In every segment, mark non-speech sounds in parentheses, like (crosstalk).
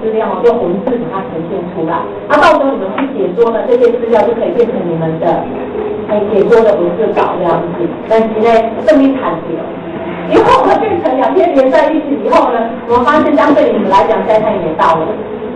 资料哦，用文字把它呈现出来。那到时候你们去解说呢，这些资料就可以变成你们的哎解说的文字稿这样子。但是呢，证明产值。以后我们变成两天连在一起以后呢，我们发现相对你们来讲，现在也到了。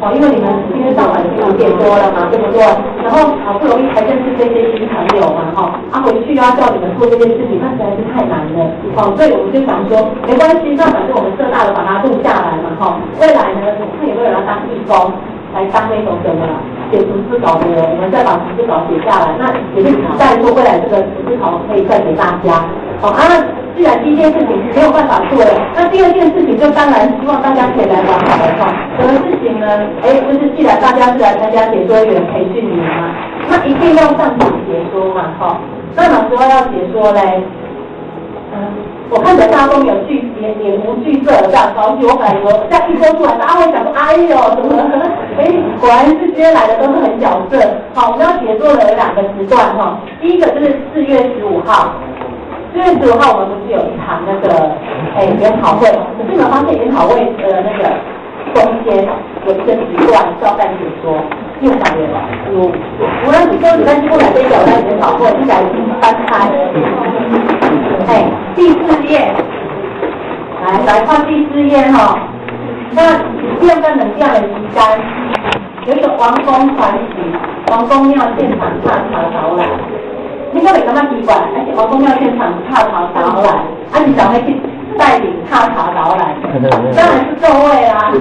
哦，因为你们今天上晚就五点多了嘛，对不对？然后好不容易才认识这些新朋友嘛，哈，啊回去要叫你们做这件事情，那实在是太难了。哦，所以我们就想说，没关系，那反正我们浙大的把它录下来嘛，哈，未来呢，看有没有人当义工，来当那种什么写逐字稿的人，我们再把逐字稿写下来，那也是期待说未来这个逐字稿可以再给大家。好啊。既然第一件事情是没有办法做了，那第二件事情就当然希望大家可以来玩好的哈。什么事情呢？哎，就是既然大家是来参加解说员培训营嘛，那一定要上场解说嘛，哈。那哪时候要解说嘞？嗯，我看着大家都有句脸脸无惧色这样，好，我本来我这样一说出来，大家会想说，哎呦，怎么？哎，果然是今天来的都是很角色。好，我们要解说的有两个时段哈，第一个就是四月十五号。四月十五号，我们不是有一场那个哎研讨会？可是你们发现研讨会的那个中间有一个时段要带解说，又讲了。有无论你说你在经过哪边有在研讨会，一来翻开，哎，第四页，来来看第四页哈。那第二个冷掉的旗杆，有一个王宫传奇，王宫庙现场唱唱导览。你个你感觉奇怪，而且王宫庙现场踏查导览，啊，你怎么去带领踏查导览？当然是座位啦。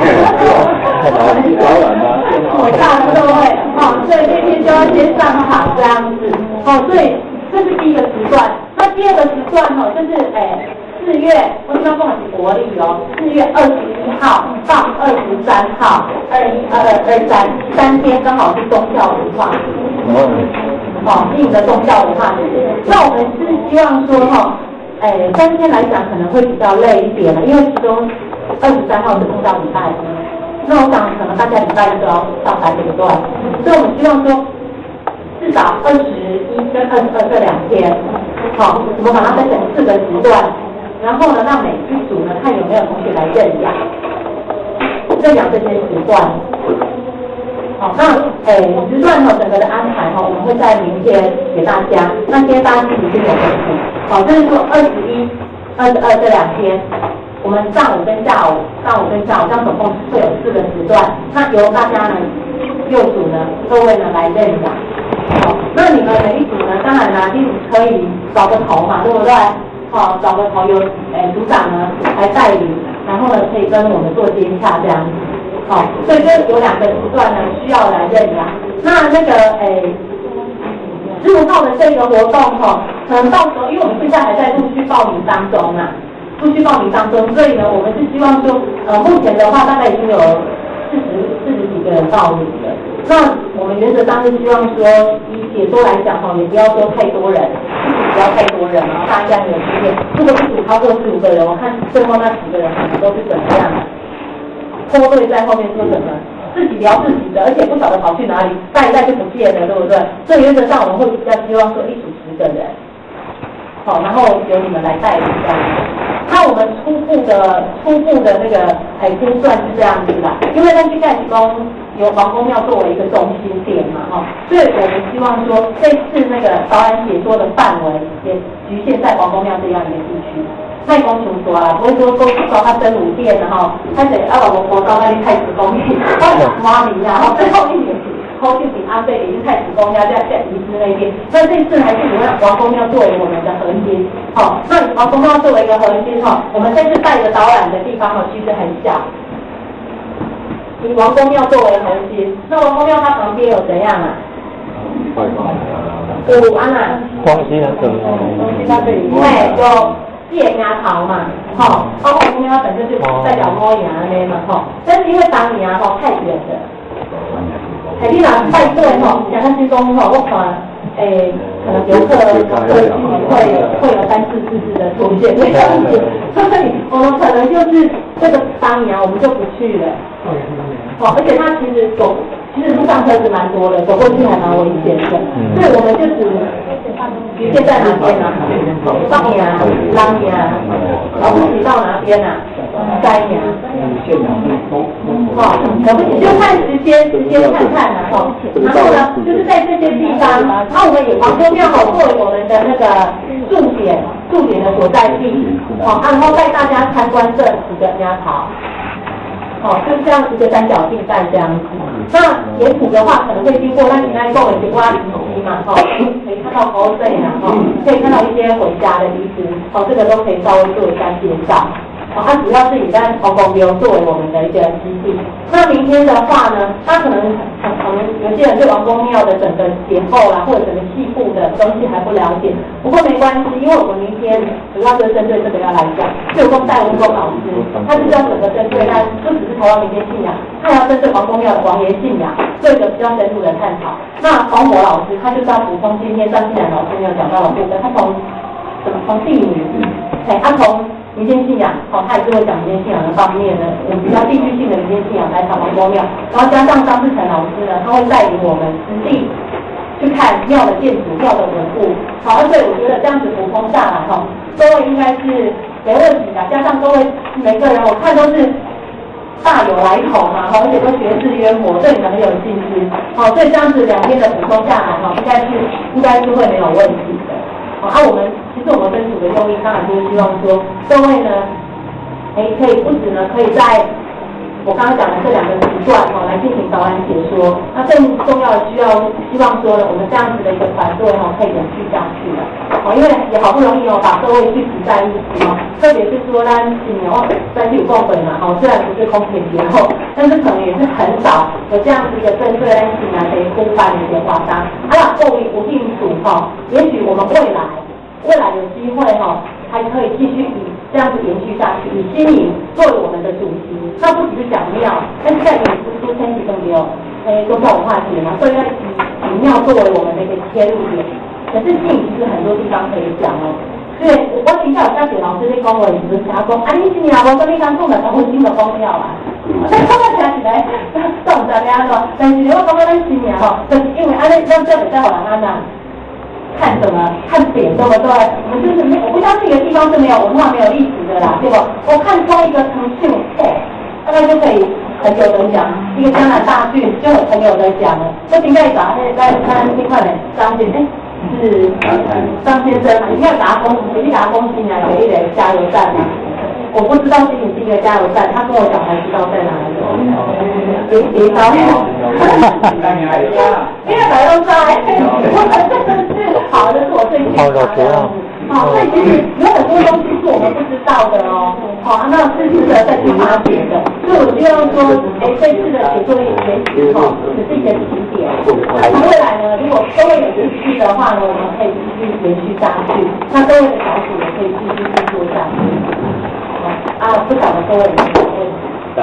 我大座位，好，所以那天就要先上场这样子，好，所以这是第一个时段。第二个时段哈，就是诶，四月，我们要放是国历哦，四月二十一号到二十三号，二一、二二、二三，三天刚好是宗教文化。哦，印的宗教文化，那我们是希望说哈，诶，三天来讲可能会比较累一点了，因为其中二十三号是碰到礼拜，那我想可能大家礼拜一都要上班这个段，所以我们希望说至少二十一跟二十二这两天，好，我们把它分成四个时段，然后呢，让每一组呢看有没有同学来认养，认养这些时段。好，那诶，时段哈整个的安排哈，我们会在明天给大家。那今天大家自己就有问题。好，就是说二十一、二十二这两天，我们上午跟下午，上午跟下午，这样总共会有四个时段。那由大家呢，六组呢，各位呢来认养。好，那你们每一组呢，当然呢，你可以找个头嘛，对不对？好，找个头由诶组长呢来带领，然后呢可以跟我们做接洽这样子。好，所以就有两个时段呢，需要来认养。那那个诶，十五号的这个活动哈，可能到时候，因为我们现在还在陆续报名当中啊，陆续报名当中，所以呢，我们是希望说，呃，目前的话大概已经有四十四十几个人报名了。那我们原则上是希望说，以解说来讲哈，也不要说太多人，不要太多人啊，大家有经验。如果一组超过四五个人，我看最后那几个人可能都是怎么样？拖队在后面说什么？自己聊自己的，而且不晓得跑去哪里，带一带就不见了，对不对？所以原则上我们会比较希望说一组十个人，好，然后由你们来带领这样。那我们初步的初步的那个哎估算是这样子的，因为那些盖子宫由皇宫庙作为一个中心点嘛，哈，所以我们希望说这次那个导演解说的范围也局限在皇宫庙这样一个地区。太公求说啦，不会说公说他真武殿的哈他得啊我国高那里太子宫庙，花名呀，然后最后一年后续请安倍也是太子宫庙在在仪式那边，那这次还是以王宫庙作为我们的核心，好，那王宫庙作为一个核心哈，我们这次带的导览的地方哈其实很小，以王公庙作为核心，那王公庙它旁边有怎样啊？五安啊，光熙的灯，对，有。叶芽桃嘛，吼，包括公庙本身就代表猫牙那嘛，吼，但是因为当年啊，吼太远了，海地拿太对吼，讲到新东吼，我看，诶，可能游客会会会有三四次次的出现。这样子，所以我们可能就是这个当年我们就不去了，哦，而且它其实走。其实路上车子蛮多的，走过去还蛮危险的。所以我们就只局限在哪边呢？上面啊，拉边啊，然后你到哪边啊？三年。好，可不就看时间，时间看看然后。然后呢，就是在这些地方，那我们以黄公庙好作为我们的那个重点，重点的所在地，好，然后带大家参观这几个鸟巢。好，就是这样一个三角形带这样子。那有土的话，可能会经过那现在够的景观地嘛，哈，可以看到猴子呀，哈，可以看到一些回家的遗址，哦，这个都可以稍微做一下介绍。好，它主要是以在黄公庙作为我们的一个基地。那明天的话呢，它可能可能有些人对王公庙的整个结构啦，或者整个细部的东西还不了解。不过没关系，因为我们明天主要就是针对这个要来讲。就公戴文公老师，他是要整个针对，他不只是台湾民间信仰，他要针对王公庙的王爷信仰做一个比较深入的探讨。那黄渤老师，他就是要补充今天张信良老师没有讲到的部分，他从怎么从地名，哎，他从。民间信仰，好，他也是会讲民间信仰的方面的，我们比较地区性的民间信仰来谈王公庙，然后加上张志成老师呢，他会带领我们实地去看庙的建筑、庙的文物，好，而且我觉得这样子补充下来，哈，各位应该是没问题的，加上各位每个人我看都是大有来头嘛，而且都学识渊博，对你们很有信心，好，所以这样子两天的补充下来，哈，应该是应该是会没有问题的。好，那我们其实我们分组的用意，当然就是希望说，各位呢，哎，可以不止呢，可以在我刚刚讲的这两个时段，哈，来进行早晚解说。那更重要的需要，希望说呢，我们这样子的一个团队，哈，可以延续下去的。哦，因为也好不容易哦，把各位聚集在一起，哦，特别是说呢，几年哦，三九共轨嘛，哈，虽然不是空前绝后，但是可能也是很少有这样子一个针对安心啊，可以呼唤的一些华商。好了，各位不定组，哈，也许我们未来。未来有机会哈，还可以继续以这样子延续下去，以新营作为我们的主题。那不只是讲庙，但是在以都都天气都没有，诶，宗教文化节嘛，所以要以以庙作为我们的一个切入点。可是新营其实很多地方可以讲哦。对我我听到有些老师在讲话，就是讲讲，啊，你新年我跟你讲，做的都新的公庙啊。但是我听起来，都唔知安怎，但是我感觉咱新年吼，就是因为安尼，咱这袂使互人安那。看什么？看点对不对？我们就是没，我不相信一个地方是没有文化、没有历史的啦，对不？我看光一个腾讯，哦，大概就可以很久得奖。一个江南大剧就很有得奖了。那应该啥？那在看这块的张先生，是张先生，你要打工，你去打工进来给一点加油站啊！我不知道是你是一个加油站，他跟我讲才知道在哪里。别别着急，因为白都在。好，这 (laughs) (laughs) 是我最近看的。好，所以其实有很多东西是我们不知道的哦。好，那是值得再去发掘的。所以我希望说，哎，这次的写作业学习哈，只是一个起点。那未来呢，如果各位有兴趣的话呢，我们可以继续延续下去。那各位的小组也可以继续去做下去。啊，不晓得各位有没有。我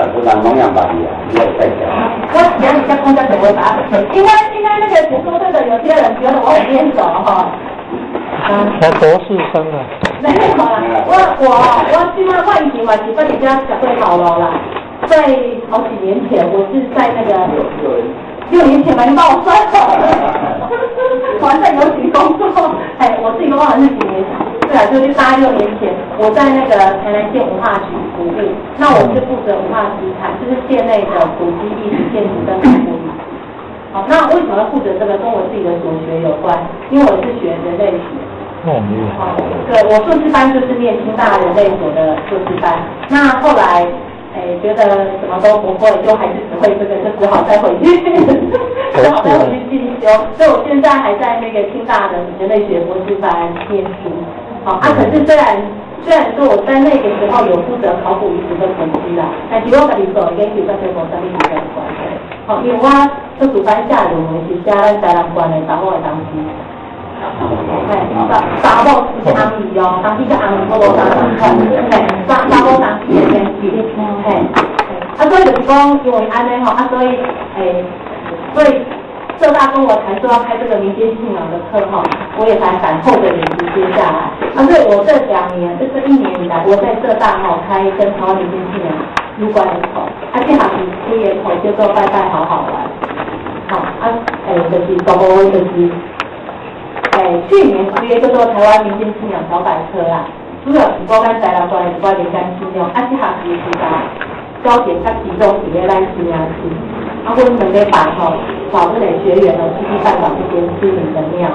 讲一下空间怎么答，因为应该那个写作队的有些人觉得我很蹩脚哈。才博士生啊。没有啦，我我我今晚外景嘛，是跟人家讲会好了啦。在好几年前，我是在那个六年前把你把我摔了，我还在邮局工作，哎，我自己都忘了是几年前。对啊，就是大概六年前，我在那个台南县文化局服务，那我是负责文化资产，就是县内的古迹、历史建筑跟考古。好，那为什么要负责这个？跟我自己的所学有关，因为我是学人类学。哦，好，对，我硕士班就是念清大人类所的硕士班。那后来，哎，觉得什么都不会，就还是只会这个，就只好再回去，只好再回去进修。(laughs) 所以我现在还在那个清大的人类学博士班念书。好啊，可是虽然虽然说我在那个时候有负责考古遗址的统计啦，但其实我跟你说，跟几个学生在历史相关系。好，因为我做主班下来，我们是写咱台南关的查某的东西。哎，查查某是阿姨哦，当时个阿姨我无查查看，哎，查查某当时的天气，哎，啊，所以就是讲，因为安尼吼，啊，所以，哎，所以。浙大跟我谈说要开这个民间信仰的课哈，我也才敢厚着脸皮接下来。啊，对我这两年，这这一年以来，我在浙大哈开跟台湾民间信仰有关的课，啊，这下子出野口就说拜拜好好玩，好啊，诶，就是高高就是，去年十月就做台湾民间信仰小百科啦。主要是我咱材料关的是我连干资料，啊，这学期是甲焦点较集中伫咧咱新阳市，啊，阮两个班吼找这类学员哦，去去办到这间知名的庙。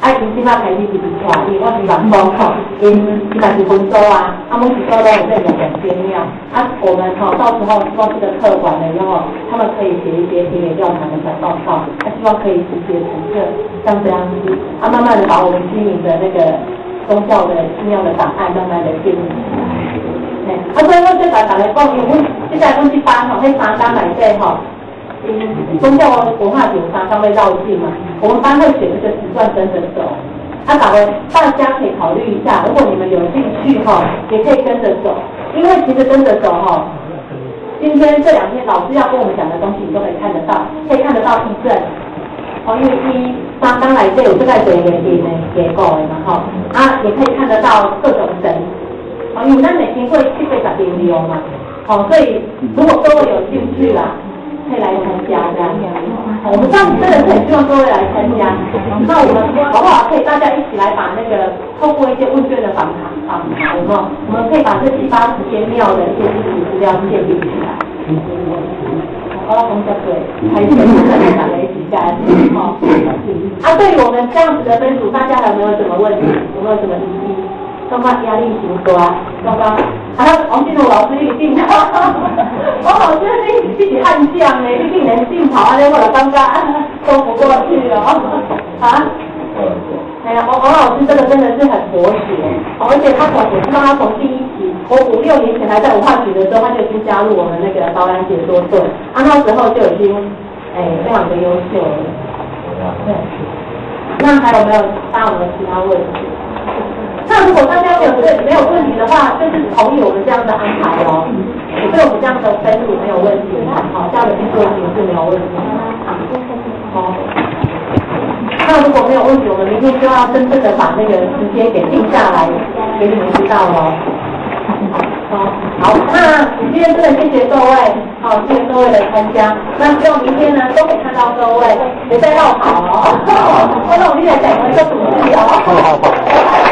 啊，因即摆开始是伫看伊，我是讲讲吼，因伊嘛是分组啊，啊，每一组都有这两两间庙，啊，我们吼到时候希望这个课完了以后，他们可以写一些田野调查的小报告，啊，希望可以直接呈现，像这样子，啊，慢慢的把我们居民的那个宗教的寺庙的档案慢慢的建立起来。嘿，啊，所以我最大大家讲，因为阮现在阮去班吼，迄三班内底吼。宗教文化有常常会绕境嘛，我们班会选一个时段跟着走。啊，打位大家可以考虑一下，如果你们有兴趣哈，也可以跟着走，因为其实跟着走哈，今天这两天老师要跟我们讲的东西，你都可以看得到，可以看得到地震。哦，因为一刚刚来这有这个水源地呢结构的嘛哈，啊，也可以看得到各种神。哦，因为咱每天会去这个点流嘛，哦，所以如果各位有兴趣啦。可以来参加这样，我们上次真的是很希望各位来参加。那我们好不好？可以大家一起来把那个透过一些问卷的访谈访谈，有没有？我们可以把这七八十间庙的一些具体资料建立起来。好，我们再对，还是大家一起加油，好。啊，对于我们这样子的分组，大家有没有什么问题？有没有什么疑义？刚刚压力挺多啊，刚刚，好像王金龙老师一定，(laughs) 王老师你自己悍将呢，一定能进跑啊，那我刚刚说不过去了啊。哎呀，王王老师这个真的是很博学，而且他从我知道他从第一期，我五六年前还在文化局的时候，他就已经加入我们那个导览解说队，啊那时候就已经哎非常的优秀了。对，那还有没有大家有其他问题？那如果大家没有问没有问题的话，就是同意我们这样的安排哦。对我们这样的分组没有问题，好，这样的运作也是没有问题。好，那如果没有问题，我们明天就要真正的把那个时间给定下来，给你们知道喽。好，好，那今天真的谢谢各位，好，谢谢各位的参加。那希望明天呢都可以看到各位，别再绕跑哦。(laughs) 那我们现在讲一个主题哦。